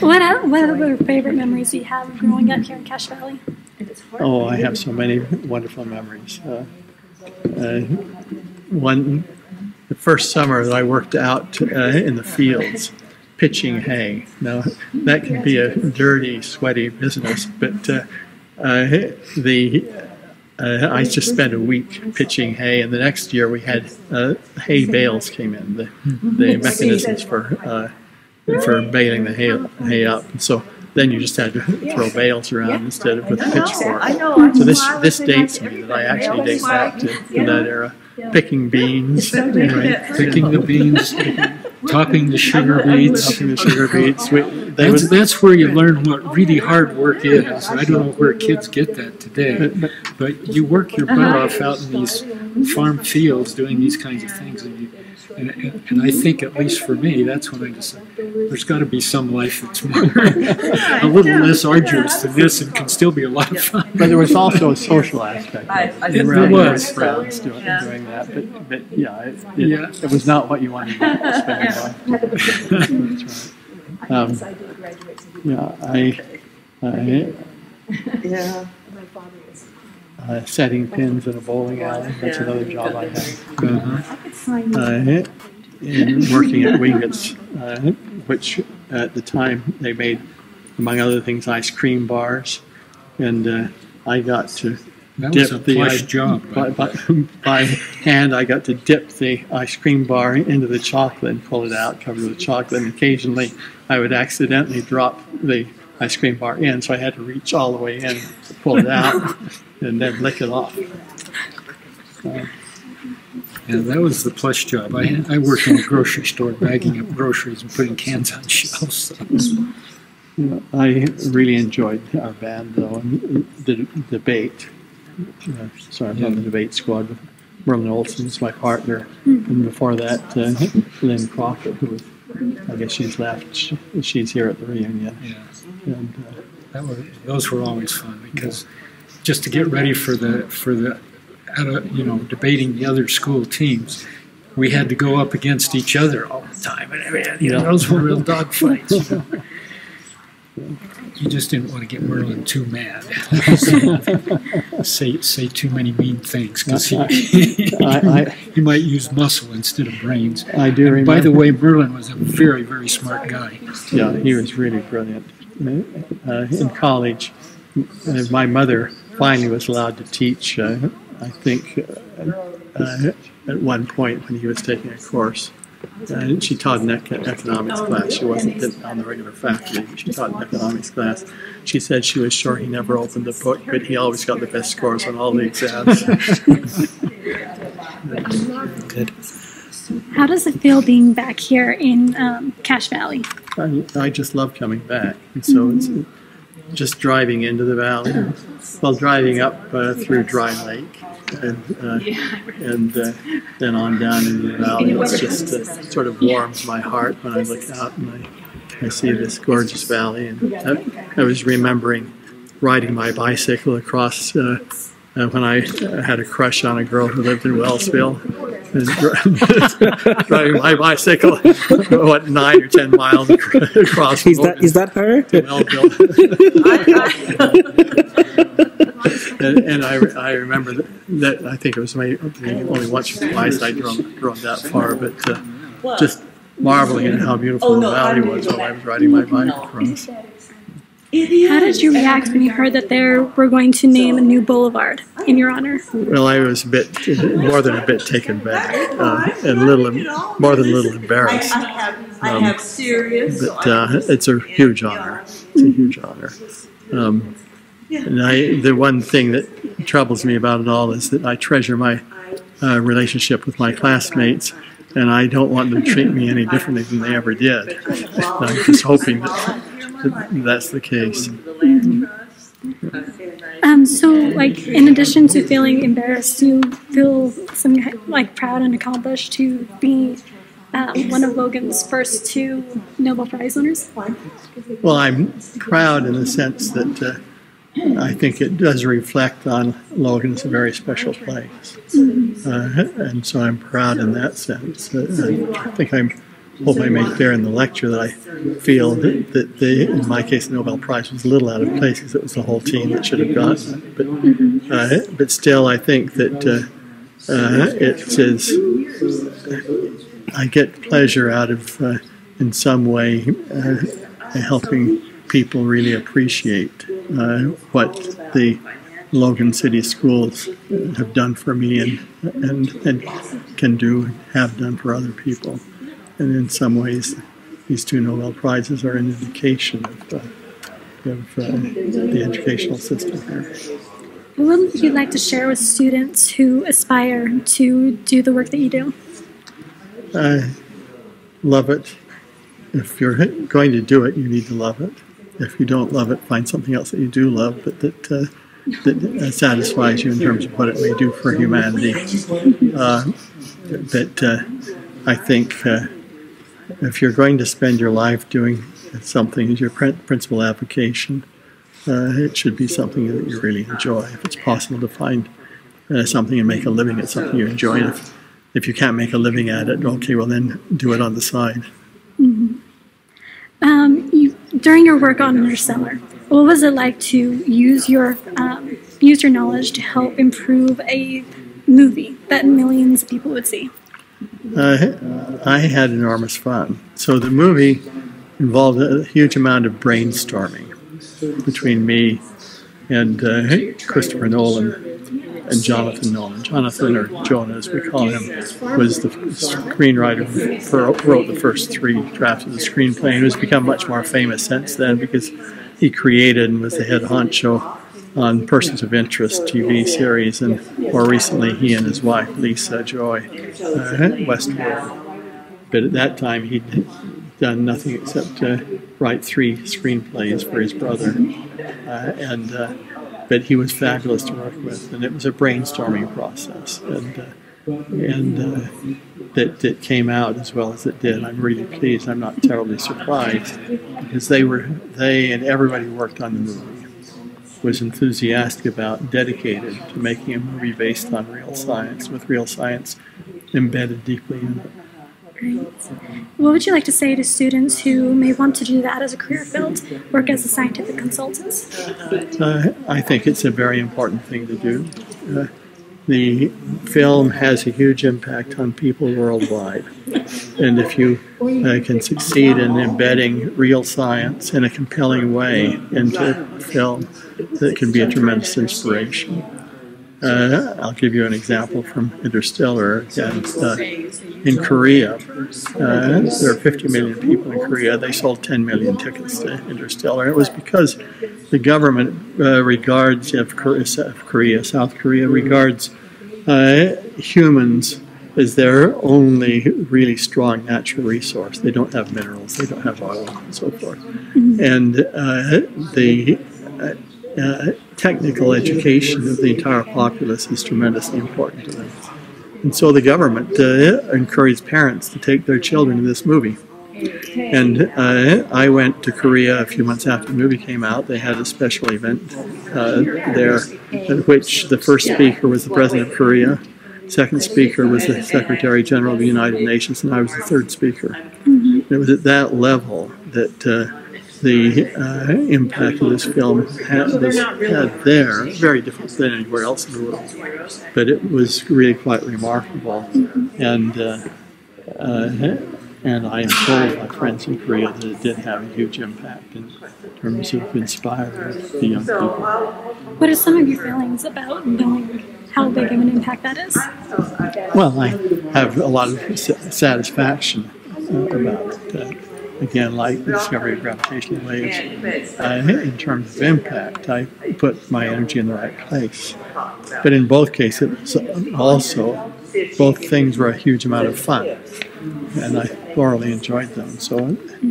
What are, what other favorite memories do you have of growing up here in Cache Valley? Oh, I have so many wonderful memories. Uh, uh, one, the first summer that I worked out uh, in the fields, pitching hay. Now that can be a dirty, sweaty business, but uh, uh, the uh, I just spent a week pitching hay, and the next year we had uh, hay bales came in, the, the mechanisms for uh, for baling the hay, hay up. And so then you just had to throw bales around instead of with a pitchfork. So this this dates me that I actually date back to, to that era. Picking beans, right? Picking the beans, topping the sugar beets. Topping the sugar beets. We, That's, would, that's where you learn what really hard work is. I don't know where kids get that today, but, but but you work your butt off out in these farm fields doing these kinds of things, and and, and, and I think at least for me, that's when I decided there's got to be some life that's more a little less arduous than this and can still be a lot of fun. But there was also a social aspect. I- I You did were There out was. friends doing, Yeah. doing that, but, but yeah, it, it, Yeah. it was not what you wanted to spend your life. That's right. Um, yeah, I, I Yeah. Uh, setting pins in a bowling alley. That's another job I had. Uh-huh. uh, working at Wingett's, uh, which at the time they made, among other things, ice cream bars, and uh, I got to That was dip a the plush uh, job. by, by, by hand. I got to dip the ice cream bar into the chocolate and pull it out, cover it with chocolate, and occasionally I would accidentally drop the ice cream bar in, so I had to reach all the way in to pull it out and then lick it off. Yeah, that was the plush job. I, I worked in a grocery store bagging up groceries and putting cans on shelves. Know, I really enjoyed our band though, and the debate. Uh, so I'm on the debate squad Merlin Olsen's my partner, and before that, uh, Lynn Crockett, who was, I guess she's left. She, she's here at the reunion, Yeah, and uh, that were, those were always fun because just to get ready for the for the you know debating the other school teams, we had to go up against each other all the time, and everything. You know, those were real dogfights. You, know. you just didn't want to get Merlin too mad. say say too many mean things because he, he might use muscle instead of brains. I do remember. By the way, Merlin was a very, very smart guy. Yeah, he was really brilliant. Uh, in college, uh, my mother finally was allowed to teach, uh, I think, uh, uh, at one point when he was taking a course. Uh, she taught an ec- economics class. She wasn't on the regular faculty. She taught an economics class. She said she was sure he never opened the book, but he always got the best scores on all the exams. Good. How does it feel being back here in um, Cache Valley? I, I just love coming back. And so it's just driving into the valley, well, driving up uh, through Dry Lake, and uh, and uh, then on down into the valley. It's just uh, sort of warms my heart when I look out and I, I see this gorgeous valley. And I, I was remembering riding my bicycle across. Uh, uh, when I uh, had a crush on a girl who lived in Wellsville, driving my bicycle, what nine or ten miles across. Is that is that her? and, and I, I remember that, that I think it was maybe only once or twice I drove, drove that far, but uh, just marveling at how beautiful Oh, the valley was while I was riding my bike across. How did you react when you heard that they were going to name a new boulevard in your honor? Well, I was a bit more than a bit taken back, uh, and a little more than a little embarrassed. I have, I Um, serious. But uh, it's a huge honor. It's a huge honor. Um, and I, the one thing that troubles me about it all is that I treasure my uh, relationship with my classmates, and I don't want them to treat me any differently than they ever did. I'm just hoping that, that that's the case. Um, so, like, in addition to feeling embarrassed, do you feel some like proud and accomplished to be um, one of Logan's first two Nobel Prize winners? Well, I'm proud in the sense that uh, I think it does reflect on Logan as a very special place. Uh, and so I'm proud in that sense. Uh, I think I'm hope I make clear in the lecture that I feel that, that the, in my case, the Nobel Prize was a little out of place because it was the whole team that should have gotten it. But, uh, but still, I think that uh, uh, it is, I get pleasure out of, uh, in some way, uh, helping people really appreciate uh, what the Logan City Schools have done for me and, and, and can do, have done for other people. And in some ways, these two Nobel Prizes are an indication of, uh, of uh, the educational system here. What would you like to share with students who aspire to do the work that you do? I love it. If you're going to do it, you need to love it. If you don't love it, find something else that you do love, but that uh, that uh, satisfies you in terms of what it may do for humanity. Uh, that uh, I think uh, if you're going to spend your life doing something as your principal avocation, uh, it should be something that you really enjoy. If it's possible to find uh, something and make a living at something you enjoy, and if, if you can't make a living at it, okay, well then do it on the side. Mm-hmm. Um, you, during your work on Interstellar, what was it like to use your um, use your knowledge to help improve a movie that millions of people would see? Uh, I had enormous fun. So the movie involved a huge amount of brainstorming between me and uh, Christopher Nolan and Jonathan Nolan. Jonathan, or Jonah as we call him, was the screenwriter who wrote the first three drafts of the screenplay and has become much more famous since then because he created and was the head honcho on Persons of Interest TV series, and more recently, he and his wife, Lisa Joy, uh, Westworld. But at that time, he'd done nothing except uh, write three screenplays for his brother. Uh, and uh, But he was fabulous to work with, and it was a brainstorming process. And, uh, and uh, that, that came out as well as it did. I'm really pleased. I'm not terribly surprised because they were they and everybody worked on the movie was enthusiastic about, dedicated to making a movie based on real science, with real science embedded deeply in it. Great. What would you like to say to students who may want to do that as a career field, work as a scientific consultant? Uh, I think it's a very important thing to do. Uh, the film has a huge impact on people worldwide. And if you uh, can succeed in embedding real science in a compelling way into film, that can be a tremendous inspiration. Uh, I'll give you an example from Interstellar. And, uh, in Korea, uh, there are 50 million people in Korea. They sold 10 million tickets to Interstellar. It was because the government uh, regards of Korea, South Korea regards uh, humans as their only really strong natural resource. They don't have minerals, they don't have oil, and so forth. Mm-hmm. And uh, the uh, technical education of the entire populace is tremendously important to them. And so the government uh, encouraged parents to take their children to this movie. And uh, I went to Korea a few months after the movie came out. They had a special event uh, there, at which the first speaker was the president of Korea, second speaker was the Secretary General of the United Nations, and I was the third speaker. Mm-hmm. It was at that level that uh, the uh, impact of this film had, was, had there, very different than anywhere else in the world. But it was really quite remarkable. And, uh, uh, and I am told by friends in Korea that it did have a huge impact in terms of inspiring the young people. What are some of your feelings about knowing how big of an impact that is? Well, I have a lot of satisfaction uh, about it uh, again, like the discovery of gravitational waves, uh, in terms of impact, I put my energy in the right place. But in both cases, also, both things were a huge amount of fun, and I thoroughly enjoyed them. So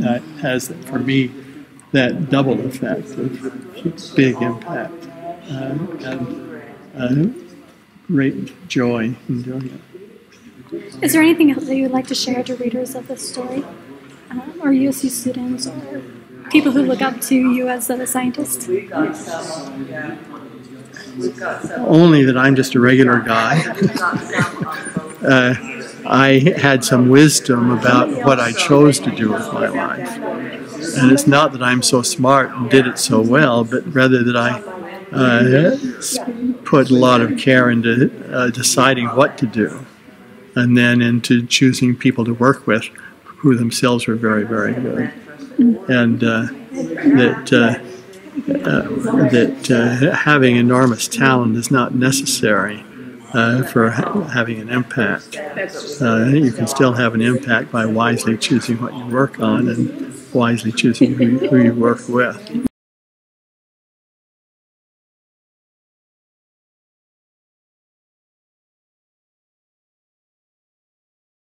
that has, for me, that double effect of big impact uh, and uh, great joy in doing it. Is there anything else that you would like to share to readers of this story? Um, or USC students or people who look up to you as a scientist? Only that I'm just a regular guy. uh, I had some wisdom about what I chose to do with my life. And it's not that I'm so smart and did it so well, but rather that I uh, put a lot of care into uh, deciding what to do and then into choosing people to work with who themselves were very, very good. And uh, that, uh, uh, that uh, having enormous talent is not necessary for ha- having an impact. You can still have an impact by wisely choosing what you work on and wisely choosing who, who you work with.